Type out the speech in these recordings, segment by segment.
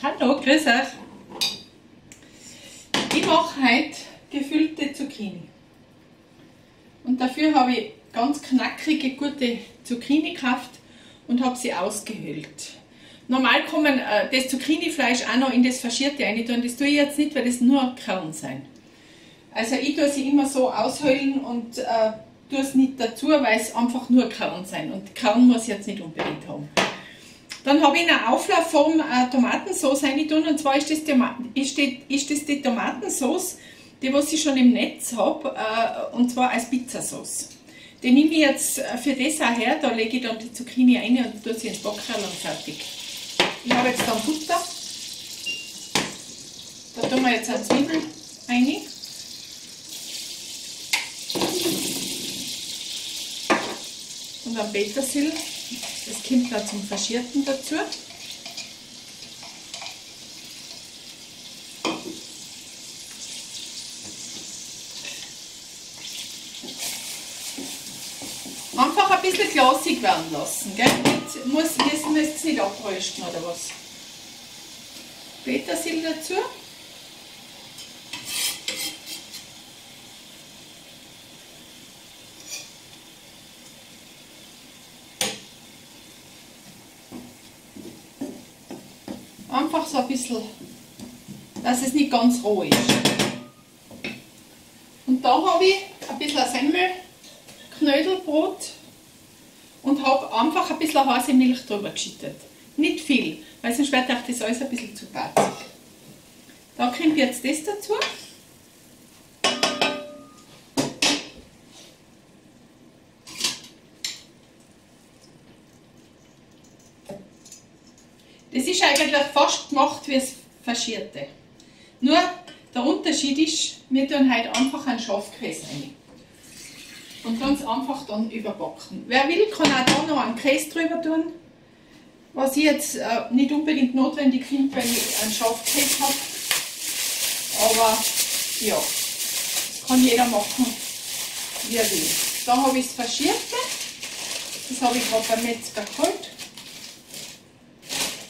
Hallo, grüß euch. Ich mache heute gefüllte Zucchini. Und dafür habe ich ganz knackige, gute Zucchini gekauft und habe sie ausgehöhlt. Normal kommen äh, das Zucchinifleisch auch noch in das Faschierte rein tun. Das tue ich jetzt nicht, weil das nur Kern sein. Also ich tue sie immer so aushöhlen und äh, tue es nicht dazu, weil es einfach nur Kern sein. Und Kern muss ich jetzt nicht unbedingt haben. Dann habe ich in einer Auflaufform äh, Tomatensauce rein und zwar ist das, die, ist, die, ist das die Tomatensauce, die was ich schon im Netz habe, äh, und zwar als Pizzasauce. Den nehme ich jetzt äh, für das auch her, da lege ich dann die Zucchini rein und tue sie ins Backerl und fertig. Ich habe jetzt dann Butter. Da tun wir jetzt eine Zwiebel rein. Und dann Petersil. Das kommt da zum Faschierten dazu. Einfach ein bisschen glasig werden lassen. Gell? Nicht, muss, müssen wir es nicht abrösten oder was. Petersil dazu. Einfach so ein bisschen, dass es nicht ganz roh ist. Und da habe ich ein bisschen Semmelknödelbrot und habe einfach ein bisschen Haselmilch drüber geschüttet. Nicht viel, weil sonst wird das alles ein bisschen zu batzig. Da kommt jetzt das dazu. Das ist eigentlich fast gemacht wie das Faschierte. Nur der Unterschied ist, wir tun heute einfach einen Schafkäse rein. Und es einfach dann überbacken. Wer will, kann auch da noch einen Käse drüber tun. Was ich jetzt äh, nicht unbedingt notwendig finde, wenn ich einen Schafkäse habe. Aber ja, das kann jeder machen, wie er will. Da habe ich das Faschierte. Das habe ich gerade beim Metzger geholt.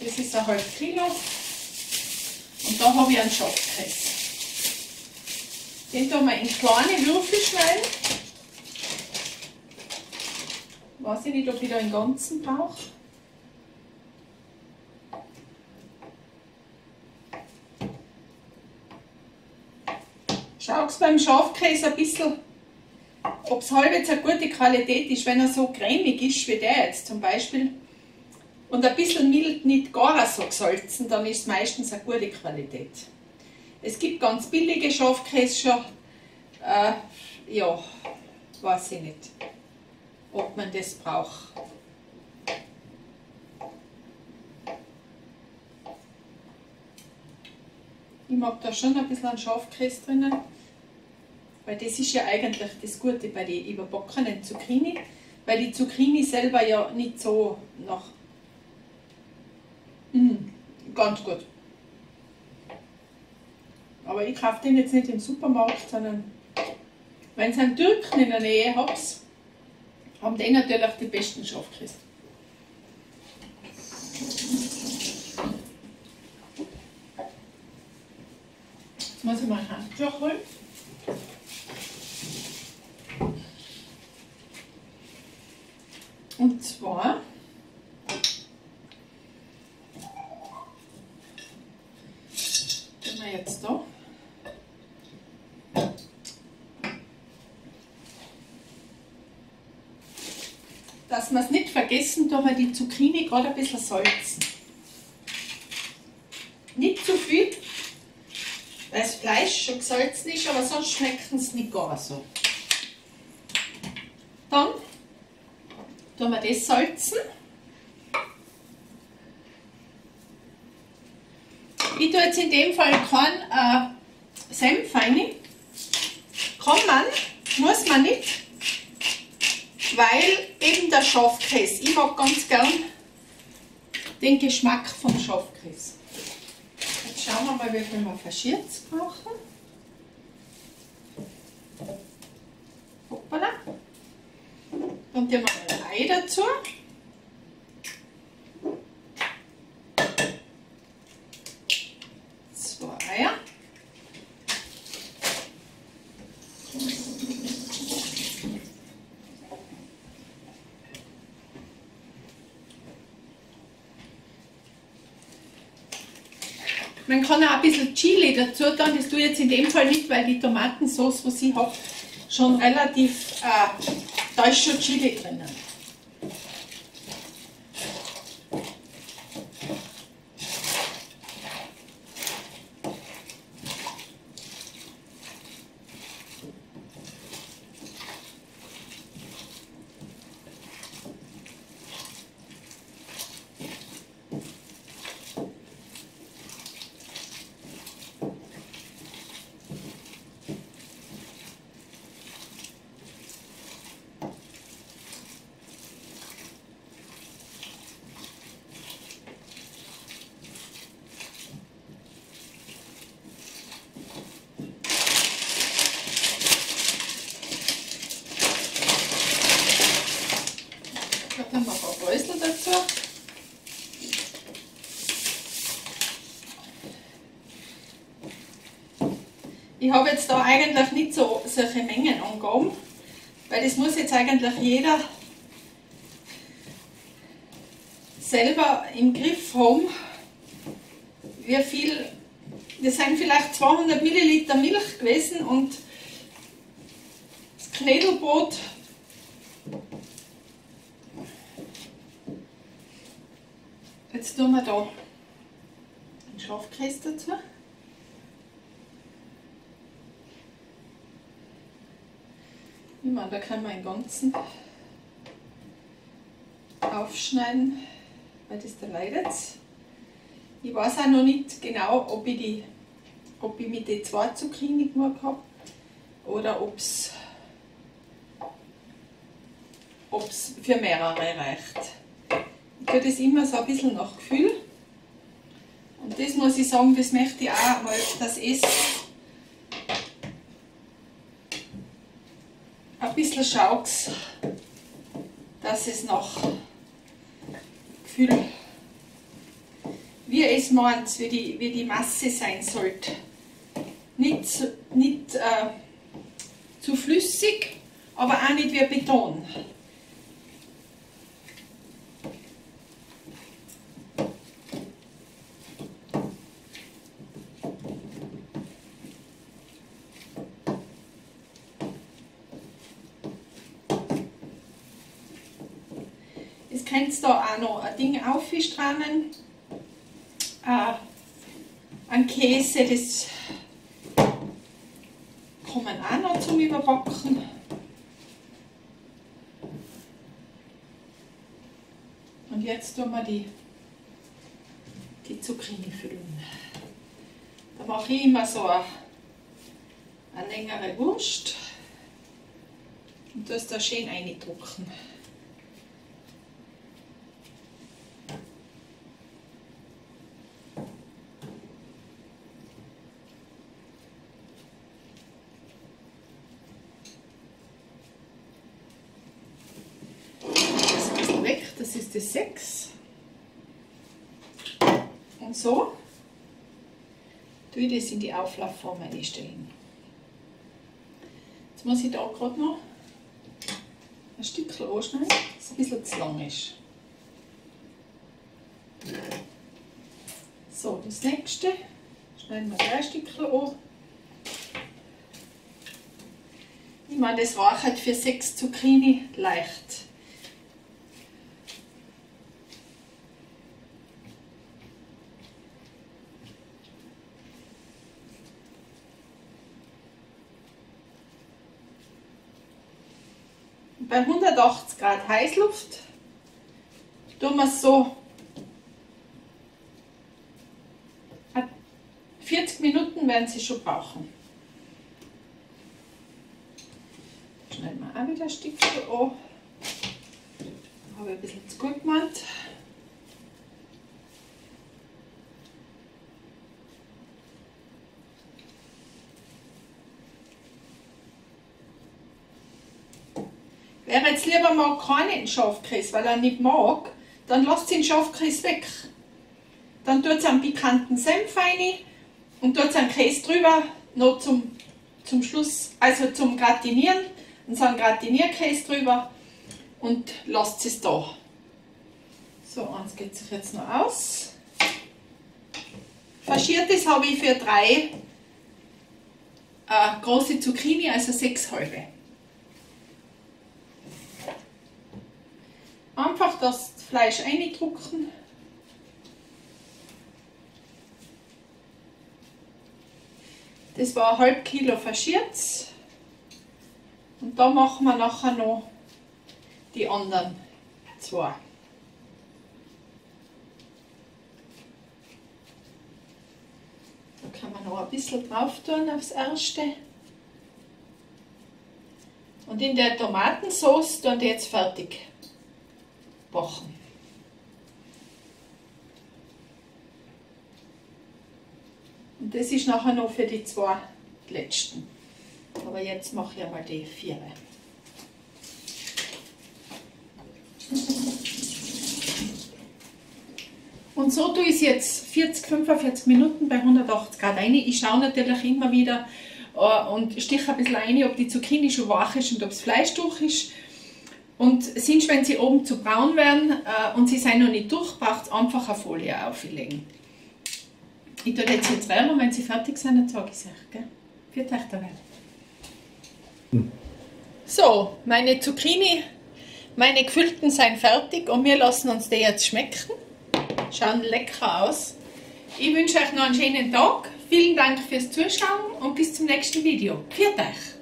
Das ist ein halb Kilo. Und da habe ich einen Schafkäse. Den tun wir in kleine Würfel schneiden. Weiß ich nicht, ob ich da den ganzen brauche. Schaut beim Schafkäse ein bisschen, ob es halbwegs eine gute Qualität ist, wenn er so cremig ist wie der jetzt zum Beispiel und ein bisschen mild, nicht gar so gesalzen, dann ist es meistens eine gute Qualität. Es gibt ganz billige Schafkäse äh, ja, weiß ich nicht, ob man das braucht. Ich mag da schon ein bisschen einen Schafkäse drinnen, weil das ist ja eigentlich das Gute bei den überbackenen Zucchini, weil die Zucchini selber ja nicht so nach ganz gut. Aber ich kaufe den jetzt nicht im Supermarkt, sondern wenn ihr einen Türken in der Nähe habt, haben die natürlich die besten Schafkäse. Jetzt muss ich mal ein Handtuch holen. Und zwar wir jetzt da. Dass wir es nicht vergessen, da wir die Zucchini gerade ein bisschen salzen. Nicht zu viel, weil das Fleisch schon gesalzen ist, aber sonst schmecken es nicht gar so. Dann tun wir das salzen. Ich tue jetzt in dem Fall kein äh, Senf rein. Kann man, muss man nicht, weil eben der Schafkäse, ich mag ganz gern den Geschmack vom Schafkäse. Jetzt schauen wir mal, wie viel wir verschiert brauchen. Hoppala. Dann tun wir ein Ei dazu. Man kann auch ein bisschen Chili dazu tun, das tue ich jetzt in dem Fall nicht, weil die Tomatensauce, was ich habe, schon relativ, äh, da ist schon Chili drinnen. Ich habe jetzt da eigentlich nicht so solche Mengen angaben, weil das muss jetzt eigentlich jeder selber im Griff haben, wie viel, das sind vielleicht 200 Milliliter Milch gewesen und das Knädelbrot Jetzt tun wir da einen Schafkäse dazu. Meine, da kann man den ganzen aufschneiden, weil das da leidet. Ich weiß auch noch nicht genau, ob ich, die, ob ich mit den zwei Zucchini genug habe oder ob es für mehrere reicht. Ich tue das immer so ein bisschen nach Gefühl. Und das muss ich sagen, das möchte ich auch mal das Essen ein bisschen schaut, dass es noch Gefühl, wie es meint, wie die, wie die Masse sein sollte. Nicht, nicht äh, zu flüssig, aber auch nicht wie Beton. Könnt da auch noch ein Ding aufstrahmen. Äh, ein Käse, das kann auch noch zum Überbacken. Und jetzt tun wir die, die Zucchini füllen. Da mache ich immer so eine, eine längere Wurst und das da schön eindrucken. bis 6. Und so tue ich das in die Auflaufform einstellen. Jetzt muss ich da gerade noch ein Stückchen anschneiden, das ein bisschen zu lang ist. So, das nächste schneiden wir drei Stückchen an. Ich meine, das reicht für sechs Zucchini leicht. Bei 180 Grad Heißluft tun wir es so 40 Minuten werden sie schon brauchen. Schneiden wir auch wieder ein Stückchen an. Habe ich ein bisschen zu gut gemacht. Wer jetzt lieber mag keinen Schafkäse, weil er nicht mag, dann lasst den Schafkäse weg. Dann tut einen pikanten Senf rein und tut einen Käse drüber, noch zum, zum Schluss, also zum Gratinieren, und so einen Gratinierkäse drüber und lasst es da. So, eins geht sich jetzt noch aus. Faschiertes habe ich für drei äh, große Zucchini, also sechs halbe. Einfach das Fleisch eindrucken. Das war ein halb Kilo faschiert. Und da machen wir nachher noch die anderen zwei. Da kann man noch ein bisschen drauf tun aufs erste. Und in der Tomatensauce tun die jetzt fertig backen. Und das ist nachher noch für die zwei letzten. Aber jetzt mache ich einmal die vier. Und so tue ich es jetzt 40, 45 Minuten bei 180 Grad rein. Ich schaue natürlich immer wieder äh, und stiche ein bisschen rein, ob die Zucchini schon wach ist und ob das Fleisch durch ist. Und sind, wenn sie oben zu braun werden äh, und sie sind noch nicht durch, braucht einfach eine Folie auflegen. Ich tue jetzt jetzt rein und wenn sie fertig sind, dann sage ich es euch. Für euch der Welt. Hm. So, meine Zucchini, meine gefüllten sind fertig und wir lassen uns die jetzt schmecken. Schauen lecker aus. Ich wünsche euch noch einen schönen Tag. Vielen Dank fürs Zuschauen und bis zum nächsten Video. Viert euch!